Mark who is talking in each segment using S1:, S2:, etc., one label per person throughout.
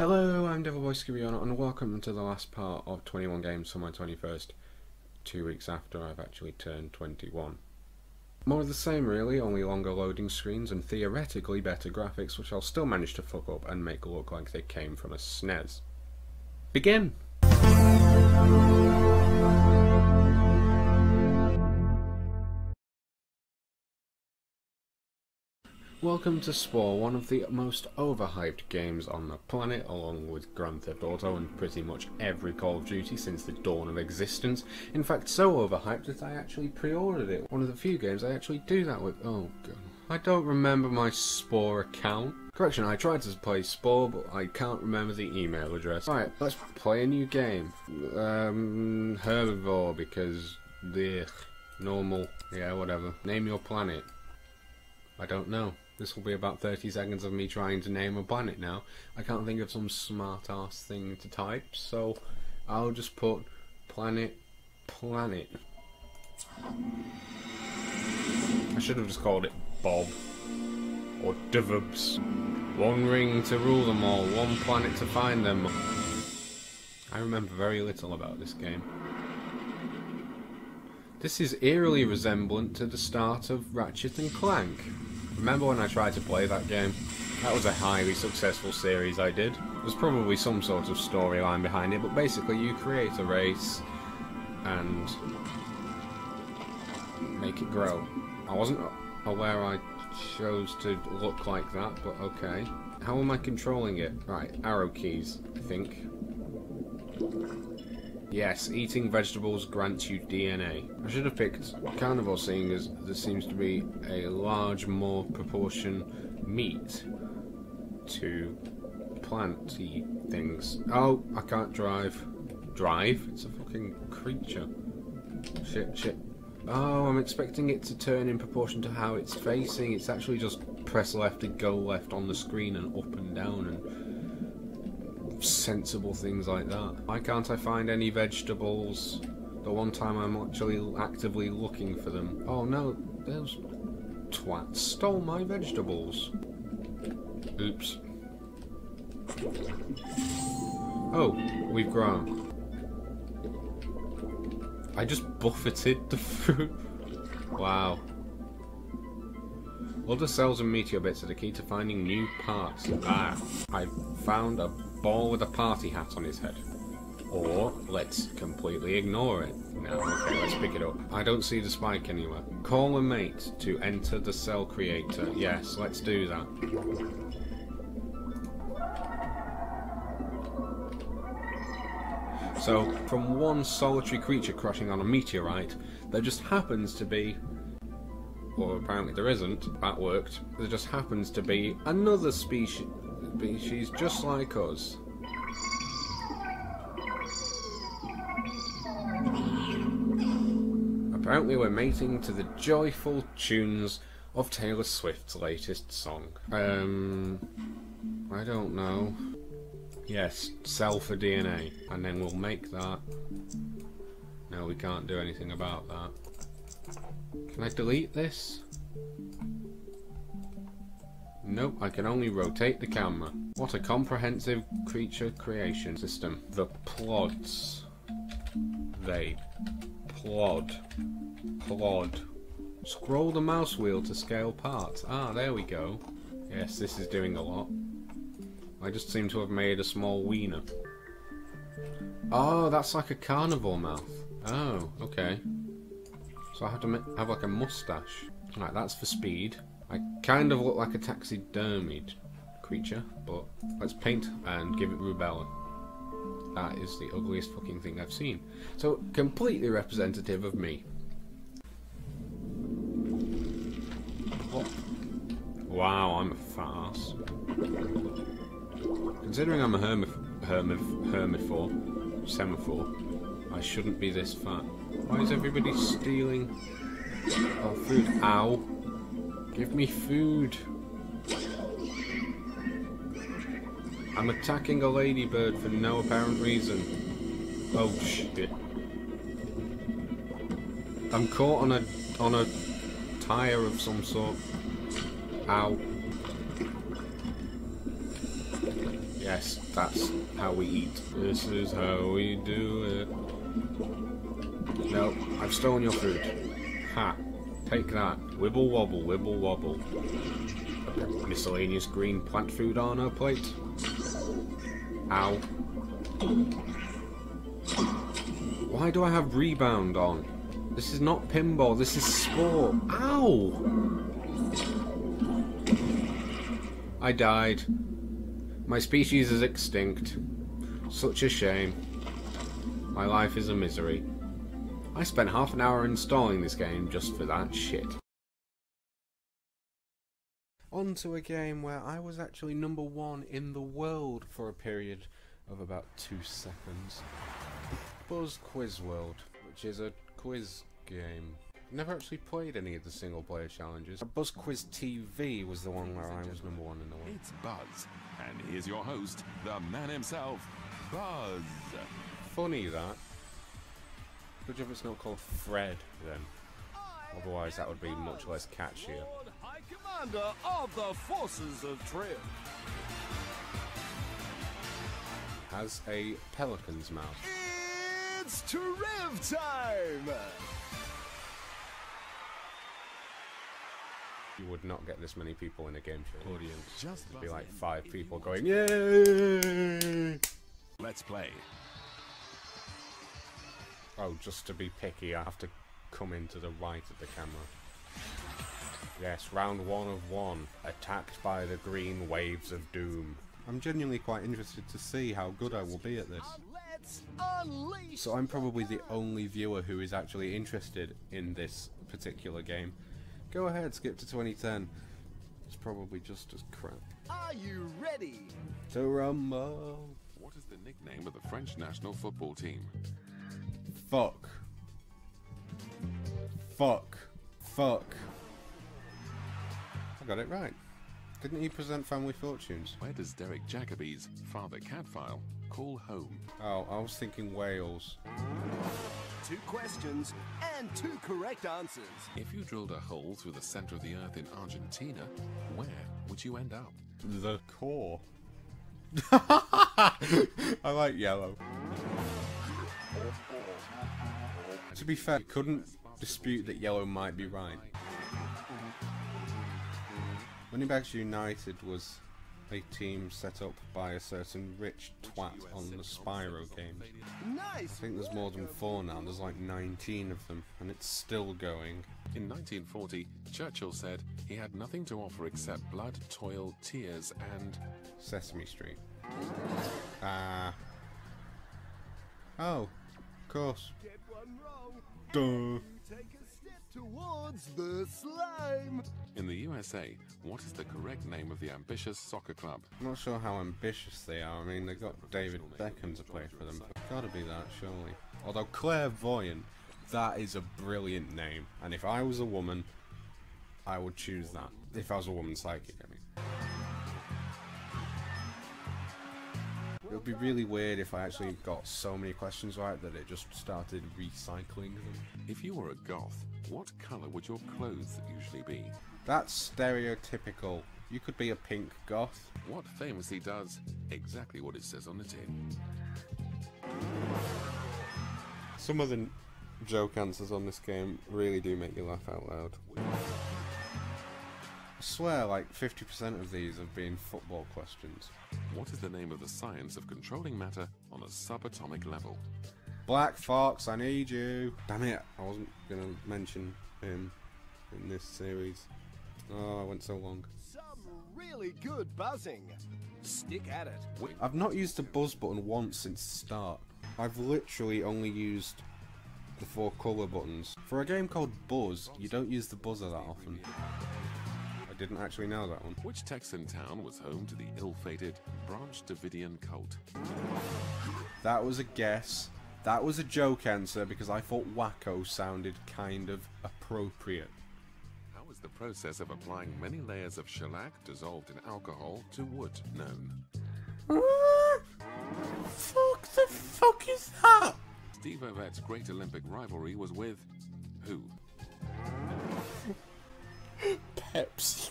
S1: Hello, I'm Devil Boy and welcome to the last part of 21 games for my 21st, two weeks after I've actually turned 21. More of the same really, only longer loading screens and theoretically better graphics which I'll still manage to fuck up and make look like they came from a SNES. Begin! Welcome to Spore, one of the most overhyped games on the planet, along with Grand Theft Auto and pretty much every Call of Duty since the dawn of existence. In fact, so overhyped that I actually pre-ordered it. One of the few games I actually do that with. Oh god. I don't remember my Spore account. Correction, I tried to play Spore, but I can't remember the email address. Right, let's play a new game. Um, Herbivore, because... the normal. Yeah, whatever. Name your planet. I don't know. This will be about 30 seconds of me trying to name a planet now. I can't think of some smart ass thing to type, so I'll just put planet planet. I should have just called it Bob. Or Divubs. One ring to rule them all, one planet to find them. I remember very little about this game. This is eerily resemblant to the start of Ratchet and Clank. Remember when I tried to play that game? That was a highly successful series I did. There's probably some sort of storyline behind it, but basically you create a race and make it grow. I wasn't aware I chose to look like that, but okay. How am I controlling it? Right, arrow keys, I think. Yes, eating vegetables grants you DNA. I should have picked carnivore seeing as there seems to be a large more proportion meat to planty things. Oh, I can't drive. Drive? It's a fucking creature. Shit, shit. Oh, I'm expecting it to turn in proportion to how it's facing. It's actually just press left to go left on the screen and up and down and sensible things like that. Why can't I find any vegetables the one time I'm actually actively looking for them? Oh no, those twats stole my vegetables. Oops. Oh, we've grown. I just buffeted the fruit. wow. Other cells and meteor bits are the key to finding new parts. Ah, I found a ball with a party hat on his head. Or, let's completely ignore it. No, okay, let's pick it up. I don't see the spike anywhere. Call a mate to enter the cell creator. Yes, let's do that. So, from one solitary creature crashing on a meteorite, there just happens to be or apparently there isn't, that worked. There just happens to be another species species just like us. Apparently we're mating to the joyful tunes of Taylor Swift's latest song. Um, I don't know. Yes, sell for DNA, and then we'll make that. No, we can't do anything about that. Can I delete this? Nope, I can only rotate the camera. What a comprehensive creature creation system. The plods. They plod. Plod. Scroll the mouse wheel to scale parts. Ah, there we go. Yes, this is doing a lot. I just seem to have made a small wiener. Oh, that's like a carnivore mouth. Oh, okay. So I have to have like a mustache. Right, that's for speed. I kind of look like a taxidermied creature, but let's paint and give it rubella. That is the ugliest fucking thing I've seen. So, completely representative of me. Wow, I'm a farce. Considering I'm a hermif hermif hermiphore, semaphore, I shouldn't be this fat. Why is everybody stealing our food? Ow. Give me food. I'm attacking a ladybird for no apparent reason. Oh shit. I'm caught on a on a tire of some sort. Ow. Yes, that's how we eat. This is how we do it. No, I've stolen your food. Ha! Take that. Wibble wobble, wibble wobble. Miscellaneous green plant food on her plate. Ow. Why do I have rebound on? This is not pinball, this is Spore. Ow! I died. My species is extinct. Such a shame. My life is a misery. I spent half an hour installing this game just for that shit. On to a game where I was actually number one in the world for a period of about two seconds. Buzz Quiz World, which is a quiz game. Never actually played any of the single player challenges. Buzz Quiz TV was the one where I was number one in the world.
S2: It's Buzz, and here's your host, the man himself, Buzz.
S1: Funny that. Good job it's not called Fred then. Otherwise that would be much less catchier.
S3: Lord Commander of the Forces of Trill.
S1: Has a pelican's mouth.
S3: It's Triv time!
S1: You would not get this many people in a game show audience.
S2: Just
S1: It'd be like five people going, Yay!
S2: Let's play.
S1: Oh, just to be picky, I have to come into the right of the camera. Yes, round one of one. Attacked by the green waves of doom. I'm genuinely quite interested to see how good I will be at this.
S3: Let's unleash
S1: So I'm probably the only viewer who is actually interested in this particular game. Go ahead, skip to 2010. It's probably just as crap.
S3: Are you ready?
S1: To rumble.
S2: What is the nickname of the French national football team?
S1: Fuck. Fuck. Fuck. I got it right. Didn't he present Family Fortunes?
S2: Where does Derek Jacobi's father Catfile call home?
S1: Oh, I was thinking Wales.
S3: Two questions and two correct answers.
S2: If you drilled a hole through the center of the earth in Argentina, where would you end up?
S1: The core. I like yellow. To be fair, couldn't dispute that yellow might be right. Moneybags United was a team set up by a certain rich twat on the Spyro games.
S3: Nice.
S1: I think there's more than four now, there's like 19 of them, and it's still going.
S2: In 1940, Churchill said he had nothing to offer except blood, toil, tears, and
S1: Sesame Street. Ah. oh, of course.
S3: Get one wrong.
S1: Duh.
S3: Towards the slime.
S2: in the USA, what is the correct name of the ambitious soccer club?
S1: I'm not sure how ambitious they are. I mean, they've got David Beckham to play for them. Gotta be that, surely. Although clairvoyant, that is a brilliant name. And if I was a woman, I would choose that. If I was a woman psychic, It would be really weird if I actually got so many questions right that it just started recycling them.
S2: If you were a goth, what color would your clothes usually be?
S1: That's stereotypical. You could be a pink goth.
S2: What famously does exactly what it says on the tin?
S1: Some of the joke answers on this game really do make you laugh out loud. I swear, like 50% of these have been football questions.
S2: What is the name of the science of controlling matter on a subatomic level?
S1: Black Fox, I need you. Damn it, I wasn't gonna mention him in this series. Oh, I went so long.
S3: Some really good buzzing. Stick at it.
S1: I've not used the buzz button once since the start. I've literally only used the four colour buttons. For a game called Buzz, you don't use the buzzer that often. Didn't actually know that one.
S2: Which Texan town was home to the ill-fated Branch Davidian cult?
S1: That was a guess. That was a joke answer because I thought wacko sounded kind of appropriate.
S2: How is the process of applying many layers of shellac dissolved in alcohol to wood known?
S1: fuck the fuck is that?
S2: Steve Ovett's great Olympic rivalry was with who?
S1: Pepsi.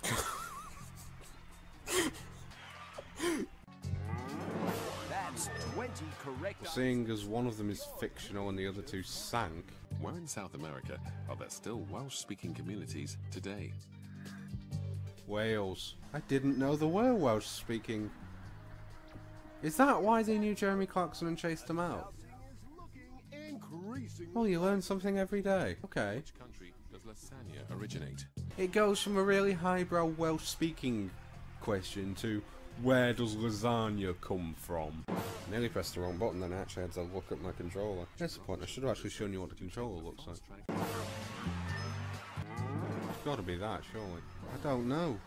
S3: 20 correct
S1: Seeing as one of them is fictional and the other two sank.
S2: Where in South America are there still Welsh-speaking communities today?
S1: Wales. I didn't know there were Welsh speaking. Is that why they knew Jeremy Clarkson and chased him out?
S3: is looking increasingly
S1: Well, you learn something every day. Okay.
S2: Which country does lasagna originate?
S1: It goes from a really highbrow Welsh speaking question to where does lasagna come from? Nearly pressed the wrong button, then I actually had to look at my controller. That's the point, I should have actually shown you what the controller looks like. It's gotta be that, surely. I don't know.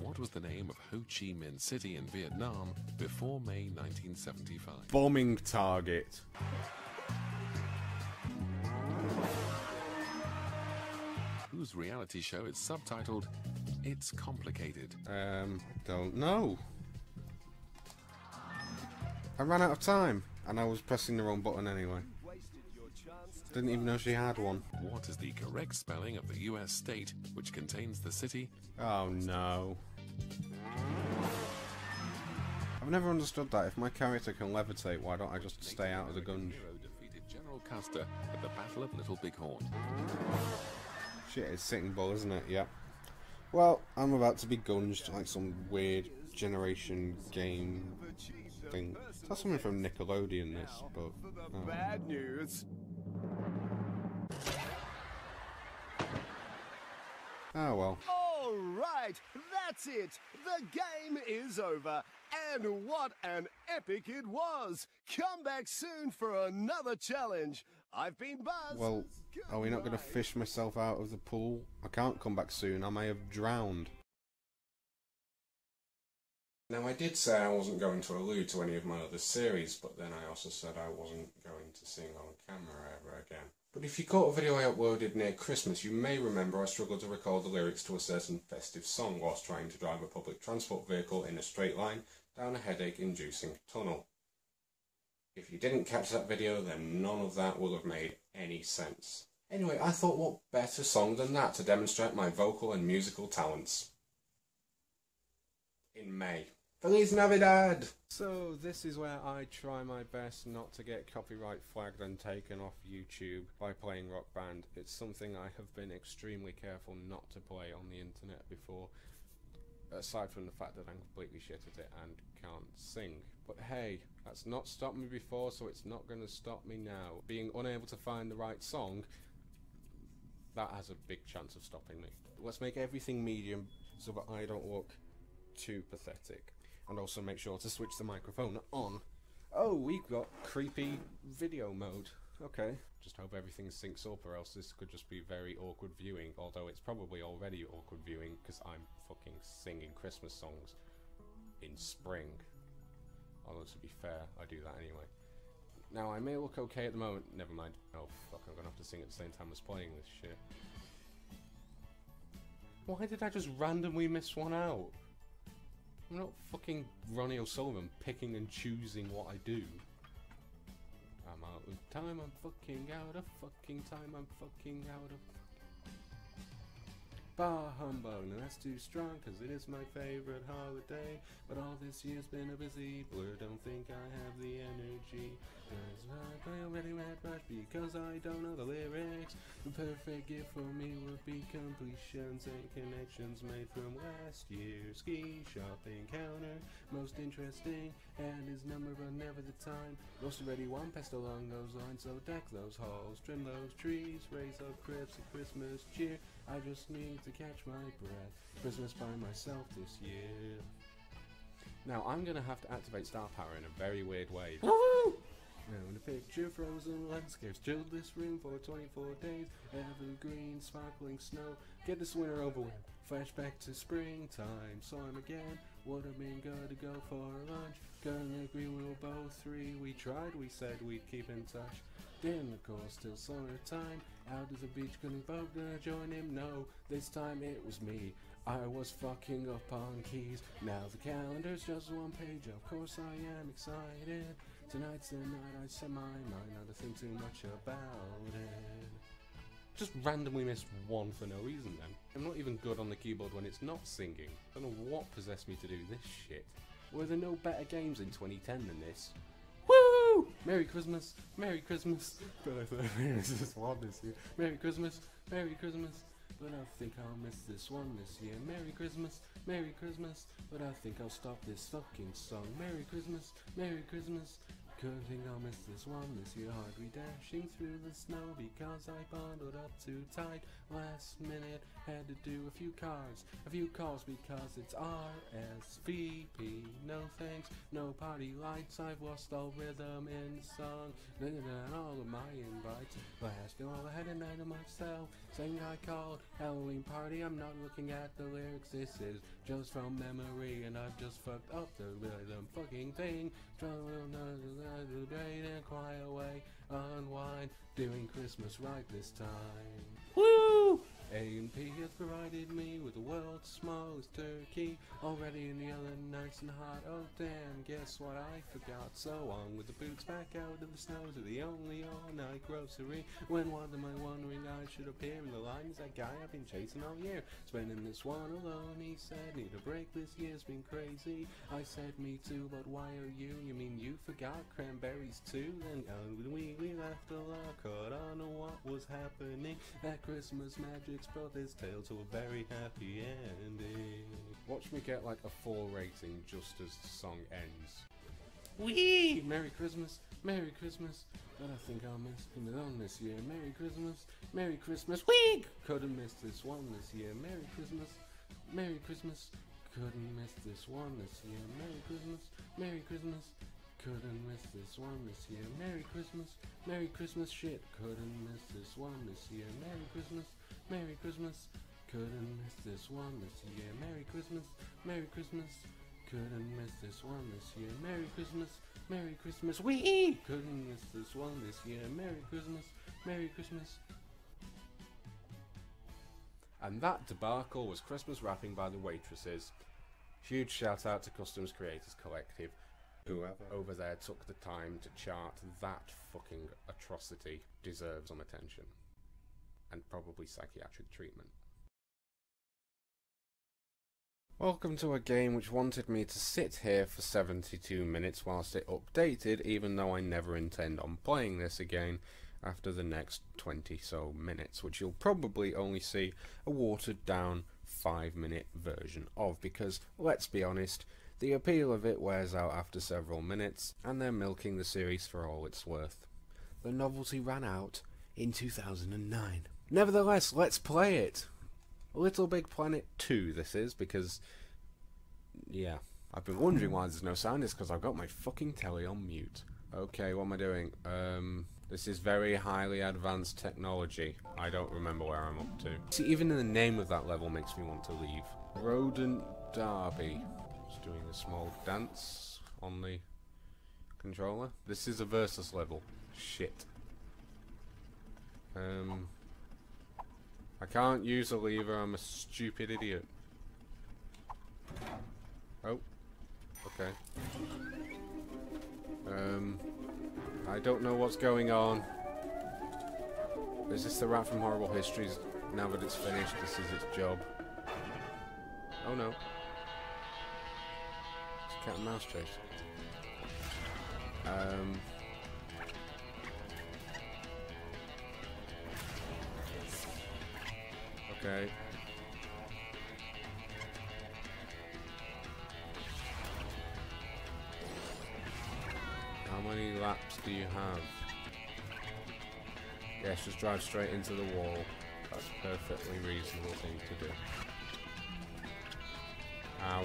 S2: What was the name of Ho Chi Minh City in Vietnam before May 1975?
S1: Bombing target.
S2: Whose reality show It's subtitled It's Complicated?
S1: Um, don't know. I ran out of time, and I was pressing the wrong button anyway.
S3: wasted your chance to
S1: Didn't even know she had one.
S2: What is the correct spelling of the US state which contains the city?
S1: Oh no. I've never understood that. If my character can levitate, why don't I just stay out of the gun?
S2: Defeated General Custer at the Battle of Little Bighorn.
S1: Shit, it's Sitting Bull, isn't it? Yep. Well, I'm about to be gunged like some weird generation game thing. That's something from Nickelodeon, this, but. oh.
S3: bad news.
S1: Oh well.
S3: All right, that's it. The game is over. And what an epic it was. Come back soon for another challenge. I've been Buzz.
S1: Well, are we not going to fish myself out of the pool? I can't come back soon. I may have drowned. Now, I did say I wasn't going to allude to any of my other series, but then I also said I wasn't going to sing on camera ever again. But if you caught a video I uploaded near Christmas, you may remember I struggled to recall the lyrics to a certain festive song whilst trying to drive a public transport vehicle in a straight line down a headache-inducing tunnel. If you didn't catch that video, then none of that will have made any sense. Anyway, I thought what better song than that to demonstrate my vocal and musical talents. In May. Feliz Navidad! So, this is where I try my best not to get copyright flagged and taken off YouTube by playing Rock Band. It's something I have been extremely careful not to play on the internet before, aside from the fact that I'm completely shit at it and can't sing. But hey, that's not stopped me before, so it's not going to stop me now. Being unable to find the right song, that has a big chance of stopping me. Let's make everything medium so that I don't look too pathetic. And also make sure to switch the microphone on. Oh, we've got creepy video mode. Okay. Just hope everything syncs up or else this could just be very awkward viewing. Although it's probably already awkward viewing because I'm fucking singing Christmas songs in spring. Although to be fair, I do that anyway. Now I may look okay at the moment. Never mind. Oh fuck, I'm gonna have to sing at the same time as playing this shit. Why did I just randomly miss one out? I'm not fucking Ronnie O'Sullivan picking and choosing what I do. I'm out of time, I'm fucking out of fucking time, I'm fucking out of. Bah humbug, no that's too strong, cause it is my favorite holiday. But all this year's been a busy blur, don't think I have the energy. Cause I play already mad rush because I don't know the lyrics. The perfect gift for me would be completions and connections made from last year's ski shopping counter. Most interesting, and his number, but never the time. Most already one pest along those lines, so deck those halls, trim those trees, raise up cribs and Christmas cheer. I just need to catch my breath. Christmas by myself this year. Now I'm gonna have to activate star power in a very weird way. Now in a picture, frozen landscapes chilled this room for 24 days. Evergreen, sparkling snow. Get this winter over with. Flashback to springtime. Saw him again. Have been good to go for lunch. Couldn't agree, we were both three. We tried, we said we'd keep in touch. Then of course, till summertime. Out does the beach, both gonna join him. No, this time it was me. I was fucking up on keys. Now the calendar's just one page. Of course I am excited. Tonight's the night I set my mind not to think too much about it. Just randomly missed one for no reason then. I'm not even good on the keyboard when it's not singing. I don't know what possessed me to do this shit. Were there no better games in 2010 than this? Woo! Merry Christmas, Merry Christmas. But I thought this is one this year. Merry Christmas, Merry Christmas. But I think I'll miss this one this year. Merry Christmas, Merry Christmas. But I think I'll stop this fucking song. Merry Christmas, Merry Christmas. Couldn't miss this one this year. hard we dashing through the snow because I bundled up too tight. Last minute had to do a few cards, a few calls because it's RSVP. No thanks, no party lights. I've lost all rhythm in song. And all of my invites. Last all I had a night of myself. Saying I called Halloween party. I'm not looking at the lyrics. This is just from memory, and I've just fucked up the rhythm fucking thing. Straight and quiet away, unwind, doing Christmas right this time. Woo! A&P has provided me with the world's smallest turkey, already in the oven, nice and hot. Oh damn, guess what I forgot? So on with the boots back out of the snow to the only all-night grocery. When what am I wondering I should appear in the line is that guy I've been chasing all year. Spending this one alone, he said, need a break, this year's been crazy. I said, me too, but why are you? You mean you forgot cranberries too? Then we, we left a lot, caught on what was happening. That Christmas magic's brought this tale to a very happy ending. Watch me get like a 4 rating just as the song ends. Wee! Merry Christmas, Merry Christmas. But I think I'll miss it on this year. Merry Christmas, Merry Christmas. Wee! Couldn't miss this one this year. Merry Christmas, Merry Christmas. Couldn't miss this one this year. Merry Christmas, Merry Christmas. Couldn't miss this one this year. Merry Christmas, Merry Christmas. Shit, couldn't miss this one this year. Merry Christmas, Merry Christmas. Couldn't miss this one this year. Merry Christmas, Merry Christmas. Couldn't miss this one this year. Merry Christmas, Merry Christmas. Wee! Couldn't miss this one this year. Merry Christmas, Merry Christmas. And that debacle was Christmas wrapping by the waitresses. Huge shout out to Customs Creators Collective, whoever over there took the time to chart that fucking atrocity deserves some attention. And probably psychiatric treatment. Welcome to a game which wanted me to sit here for 72 minutes whilst it updated, even though I never intend on playing this again after the next 20 so minutes, which you'll probably only see a watered down 5 minute version of, because let's be honest, the appeal of it wears out after several minutes, and they're milking the series for all it's worth. The novelty ran out in 2009. Nevertheless, let's play it! LittleBigPlanet 2 this is, because, yeah, I've been wondering why there's no sound, it's because I've got my fucking telly on mute. Okay, what am I doing? Um, this is very highly advanced technology. I don't remember where I'm up to. See, even the name of that level makes me want to leave. Rodent Derby. Just doing a small dance on the controller. This is a versus level. Shit. Um, I can't use a lever, I'm a stupid idiot. Oh. Okay. Um, I don't know what's going on. Is this the rat from Horrible Histories? Now that it's finished, this is its job. Oh no. It's a cat and mouse chase. Um... Okay. How many laps do you have? Yes, just drive straight into the wall. That's a perfectly reasonable thing to do. Ow.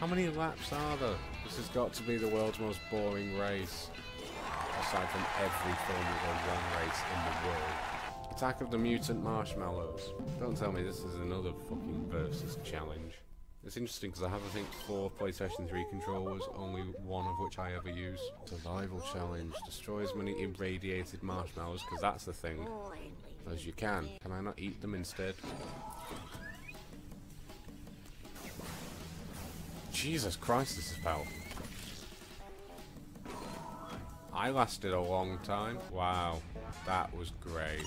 S1: How many laps are there? This has got to be the world's most boring race. Aside from every Formula 1 race in the world. Attack of the Mutant Marshmallows. Don't tell me this is another fucking versus challenge. It's interesting because I have, I think, four PlayStation 3 controllers, only one of which I ever use. Survival challenge. Destroy as many irradiated marshmallows, because that's the thing, as you can. Can I not eat them instead? Jesus Christ, this is foul. I lasted a long time. Wow, that was great.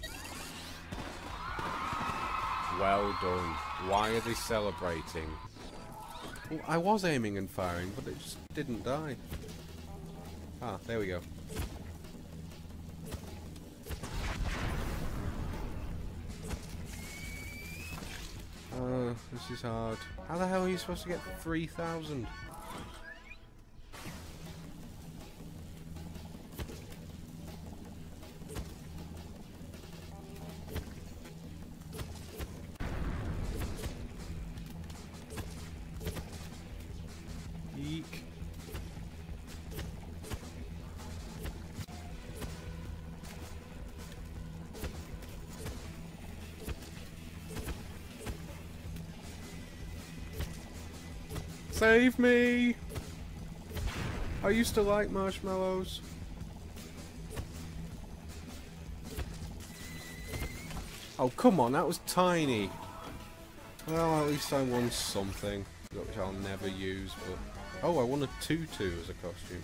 S1: Well done. Why are they celebrating? Well, I was aiming and firing, but it just didn't die. Ah, there we go. Uh, this is hard. How the hell are you supposed to get 3,000? Save me! I used to like marshmallows. Oh, come on, that was tiny. Well, at least I won something, which I'll never use, but... Oh, I won a tutu as a costume.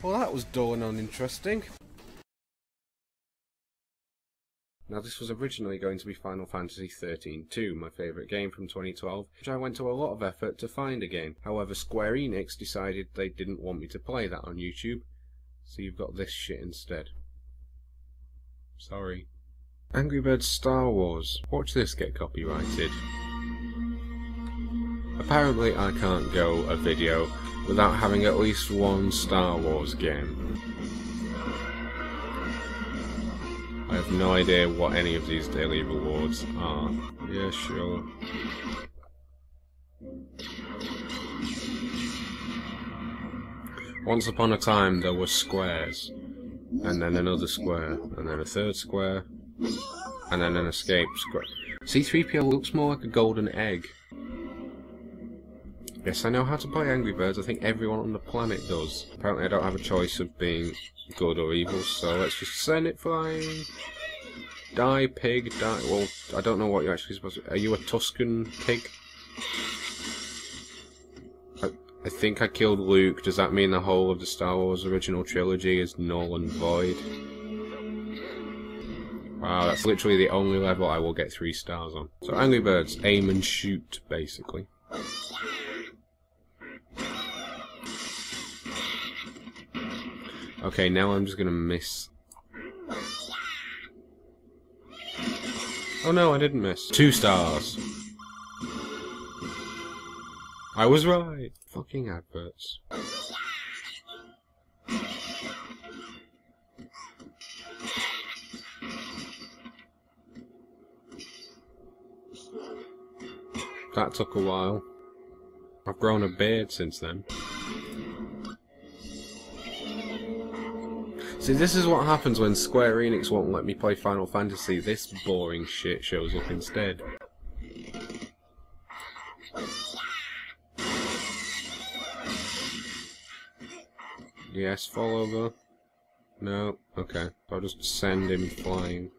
S1: Well, that was dull and uninteresting. Now this was originally going to be Final Fantasy XIII 2, my favourite game from 2012, which I went to a lot of effort to find again. However, Square Enix decided they didn't want me to play that on YouTube, so you've got this shit instead. Sorry. Angry Birds Star Wars. Watch this get copyrighted. Apparently I can't go a video without having at least one Star Wars game. I have no idea what any of these daily rewards are. Yeah, sure. Once upon a time there were squares, and then another square, and then a third square, and then an escape square. C3PO looks more like a golden egg. Yes, I know how to play Angry Birds. I think everyone on the planet does. Apparently I don't have a choice of being good or evil, so let's just send it flying. Die, pig, die. Well, I don't know what you're actually supposed to... Are you a Tusken pig? I, I think I killed Luke. Does that mean the whole of the Star Wars original trilogy is null and void? Wow, that's literally the only level I will get three stars on. So Angry Birds, aim and shoot, basically. Okay, now I'm just gonna miss. Oh no, I didn't miss. Two stars. I was right. Fucking adverts. That took a while. I've grown a beard since then. See, this is what happens when Square Enix won't let me play Final Fantasy. This boring shit shows up instead. Yes, fall over. No, okay. I'll just send him flying.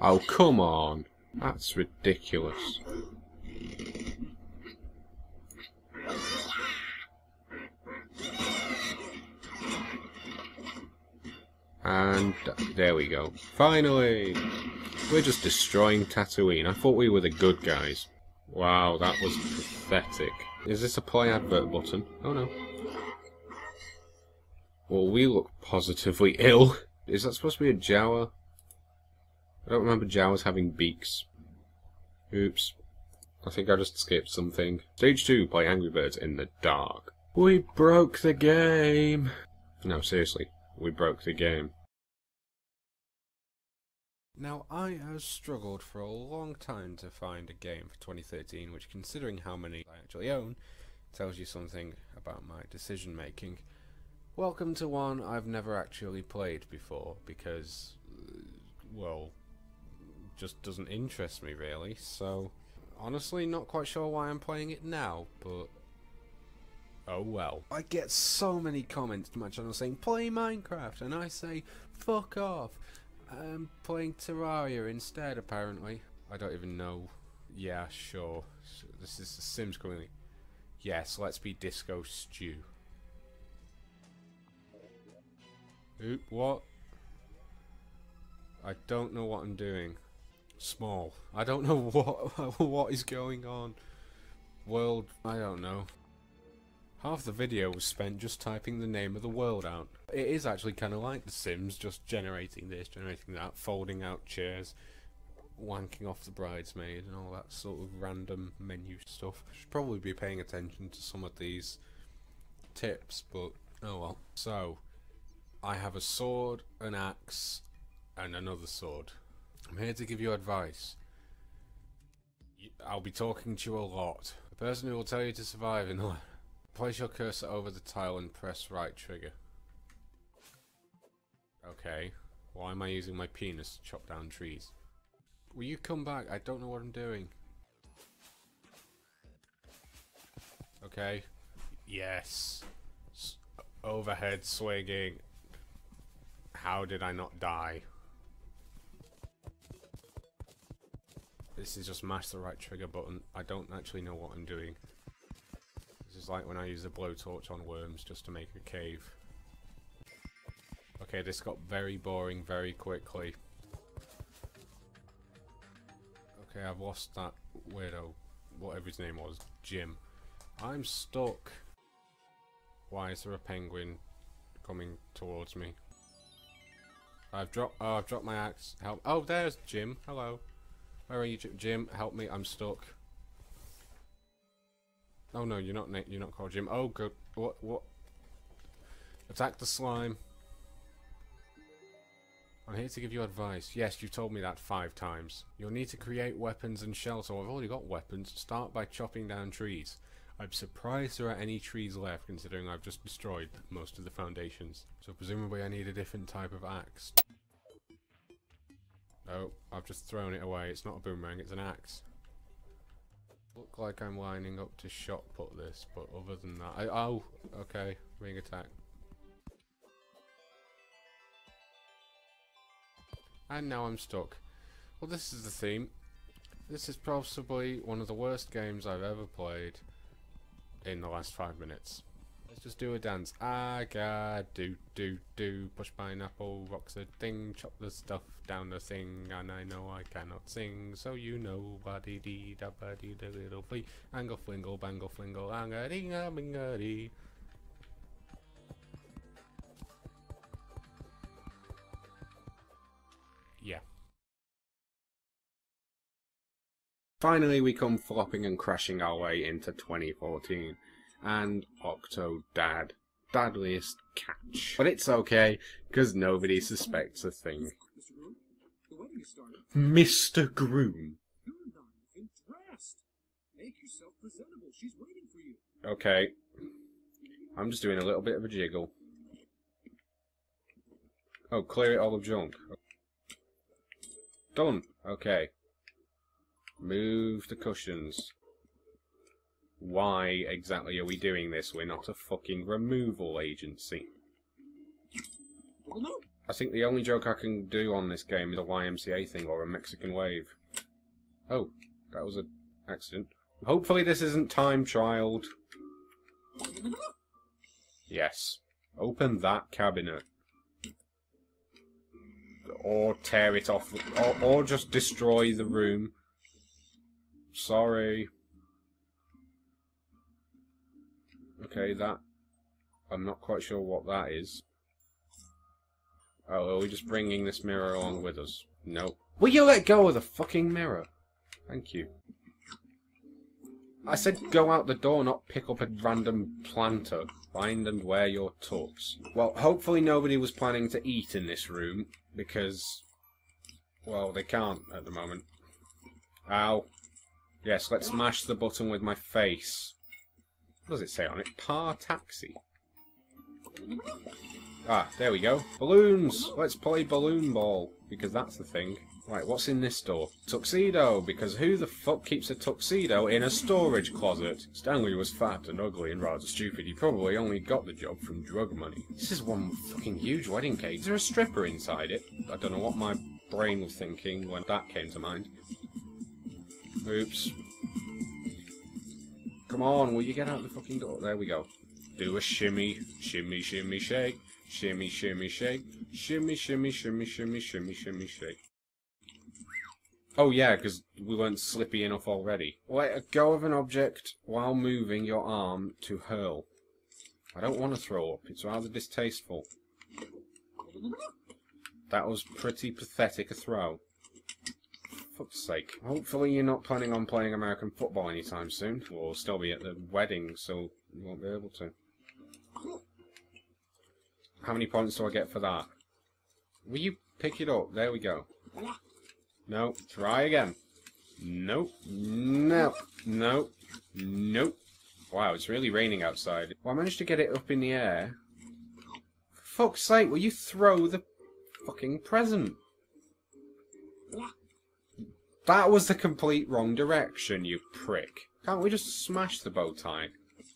S1: Oh, come on! That's ridiculous. And there we go. Finally! We're just destroying Tatooine. I thought we were the good guys. Wow, that was pathetic. Is this a play advert button? Oh no. Well, we look positively ill. Is that supposed to be a Jawa? I don't remember Jawas having beaks. Oops. I think I just skipped something. Stage 2, play Angry Birds in the dark. We broke the game! No, seriously we broke the game. Now, I have struggled for a long time to find a game for 2013 which, considering how many I actually own, tells you something about my decision making. Welcome to one I've never actually played before because, uh, well, just doesn't interest me really, so honestly not quite sure why I'm playing it now, but Oh well. I get so many comments to my channel saying play Minecraft and I say fuck off. I'm playing Terraria instead apparently. I don't even know. Yeah, sure. This is the Sims community. Yes, let's be Disco Stew. Oop, what? I don't know what I'm doing. Small. I don't know what what is going on. world, I don't know. Half the video was spent just typing the name of the world out. It is actually kind of like The Sims, just generating this, generating that, folding out chairs, wanking off the bridesmaid, and all that sort of random menu stuff. Should probably be paying attention to some of these tips, but oh well. So, I have a sword, an axe, and another sword. I'm here to give you advice. I'll be talking to you a lot. The person who will tell you to survive in the Place your cursor over the tile and press right trigger. Okay. Why am I using my penis to chop down trees? Will you come back? I don't know what I'm doing. Okay. Yes. S overhead swinging. How did I not die? This is just mash the right trigger button. I don't actually know what I'm doing. This is like when I use a blowtorch on worms just to make a cave. Okay, this got very boring very quickly. Okay, I've lost that weirdo, whatever his name was, Jim. I'm stuck. Why is there a penguin coming towards me? I've dropped. Oh, I've dropped my axe. Help! Oh, there's Jim. Hello. Where are you, Jim? Jim, help me! I'm stuck. Oh no, you're not. You're not called Jim. Oh, good. What? What? Attack the slime. I'm here to give you advice. Yes, you've told me that five times. You'll need to create weapons and shelter. Oh, I've already got weapons. Start by chopping down trees. I'm surprised there are any trees left, considering I've just destroyed most of the foundations. So presumably I need a different type of axe. Oh, I've just thrown it away. It's not a boomerang, it's an axe. Look like I'm lining up to shot put this, but other than that... I, oh, okay. Being attack. And now I'm stuck. Well, this is the theme. This is possibly one of the worst games I've ever played in the last five minutes. Let's just do a dance. Got do do do push pineapple rocks a thing chop the stuff down the thing and I know I cannot sing so you know buddy dee da buddy da little flea angle flingle bangle flingle anga ding a binga dee. Yeah. Finally, we come flopping and crashing our way into 2014 and Octodad. Dadliest catch. But it's okay, because nobody suspects a thing.
S4: Mr. Groom, the wedding started.
S1: Mr. Groom.
S4: You're not even dressed. Make yourself presentable. She's waiting for you.
S1: Okay. I'm just doing a little bit of a jiggle. Oh, clear it all of junk. Done. Okay. Move the cushions. Why exactly are we doing this? We're not a fucking removal agency.
S4: Well, no.
S1: I think the only joke I can do on this game is a YMCA thing or a Mexican wave. Oh, that was an accident. Hopefully this isn't time trialed. Yes. Open that cabinet. Or tear it off. Or, or just destroy the room. Sorry. Okay, that... I'm not quite sure what that is. Oh, are we just bringing this mirror along with us? Nope. Will you let go of the fucking mirror? Thank you. I said go out the door, not pick up a random planter. Find and wear your tux. Well, hopefully nobody was planning to eat in this room, because... Well, they can't at the moment. Ow. Yes, let's smash the button with my face. What does it say on it? Par taxi. Ah, there we go. Balloons! Let's play balloon ball, because that's the thing. Right, what's in this door? Tuxedo, because who the fuck keeps a tuxedo in a storage closet? Stanley was fat and ugly and rather stupid. He probably only got the job from drug money. This is one fucking huge wedding cake. Is there a stripper inside it? I don't know what my brain was thinking when that came to mind. Oops. Come on, will you get out the fucking door? There we go. Do a shimmy, shimmy, shimmy, shake. Shimmy, shimmy, shake. Shimmy, shimmy, shimmy, shimmy, shimmy, shimmy, shake. Oh yeah, because we weren't slippy enough already. Let go of an object while moving your arm to hurl. I don't want to throw up. It's rather distasteful. That was pretty pathetic a throw. Fuck's sake. Hopefully you're not planning on playing American football anytime soon. We'll still be at the wedding, so you won't be able to. How many points do I get for that? Will you pick it up? There we go. No. Try again. Nope. No. Nope. Nope. Wow, it's really raining outside. Well, I managed to get it up in the air. For fuck's sake, will you throw the fucking present? That was the complete wrong direction, you prick. Can't we just smash the bow tie?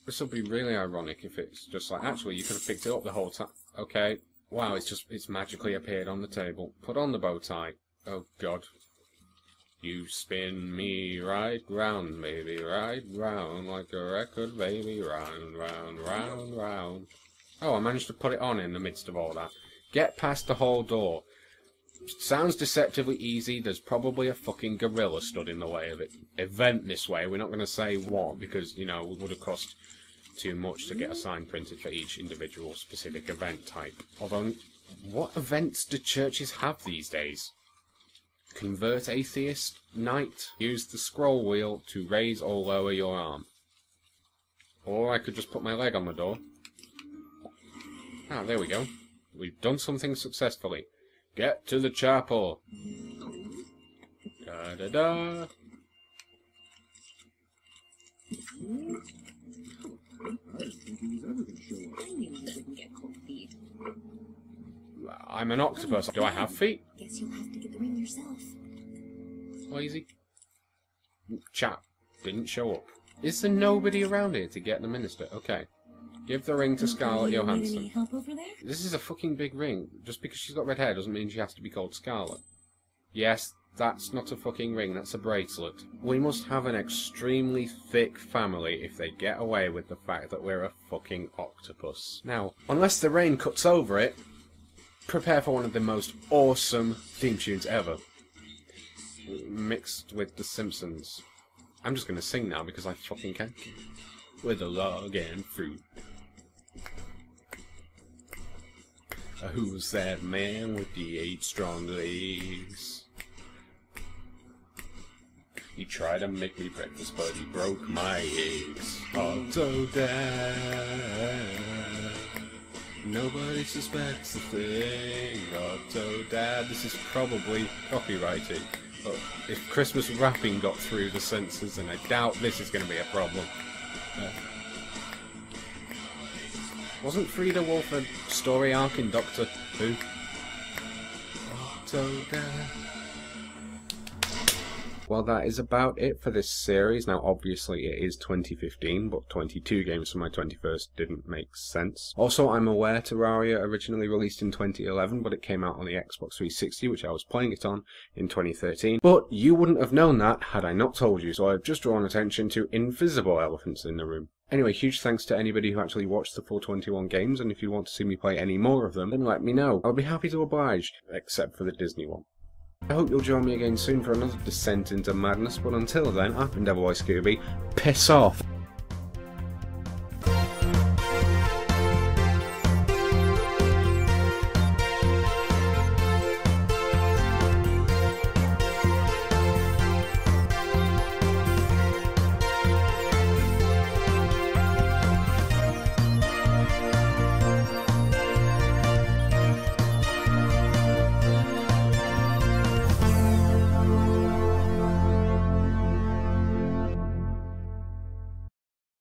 S1: This will be really ironic if it's just like, actually, you could have picked it up the whole time. Okay. Wow, it's just, it's magically appeared on the table. Put on the bow tie. Oh, God. You spin me right round, baby, right round, like a record, baby, round, round, round, round. Oh, I managed to put it on in the midst of all that. Get past the hall door. Sounds deceptively easy. There's probably a fucking gorilla stood in the way of it. Event this way. We're not going to say what because, you know, it would have cost too much to get a sign printed for each individual specific event type. Although, what events do churches have these days? Convert atheist night. Use the scroll wheel to raise or lower your arm. Or I could just put my leg on the door. Ah, there we go. We've done something successfully. Get to the chapel. Da da da.
S4: I didn't think he was ever going to show up.
S5: I knew you wouldn't get cold feet.
S1: I'm an octopus. Do I have feet?
S5: Guess you'll have to get the ring yourself.
S1: Lazy. Chap didn't show up. Is there nobody around here to get the minister? Okay. Give the ring to Scarlett
S5: You need any
S1: Johansson.
S5: help over there?
S1: This is a fucking big ring. Just because she's got red hair doesn't mean she has to be called Scarlett. Yes, that's not a fucking ring, that's a bracelet. We must have an extremely thick family if they get away with the fact that we're a fucking octopus. Now, unless the rain cuts over it, prepare for one of the most awesome theme tunes ever. Mixed with The Simpsons. I'm just gonna sing now because I fucking can. With a log and fruit. Uh, Who's that man with the eight strong legs? He tried to make me breakfast, but he broke my eggs. Octodad. Nobody suspects a thing. Octodad. This is probably copyrighted. But if Christmas wrapping got through the censors, then I doubt this is going to be a problem. Uh, wasn't Frida Wolf a story arc in Doctor Who? Octodad. Well, that is about it for this series. Now, obviously, it is 2015, but 22 games for my 21st didn't make sense. Also, I'm aware Terraria originally released in 2011, but it came out on the Xbox 360, which I was playing it on, in 2013. But you wouldn't have known that had I not told you, so I've just drawn attention to invisible elephants in the room. Anyway, huge thanks to anybody who actually watched the full 21 games, and if you want to see me play any more of them, then let me know. I'll be happy to oblige, except for the Disney one. I hope you'll join me again soon for another descent into madness, but until then, I've been Boy Scooby. Piss off!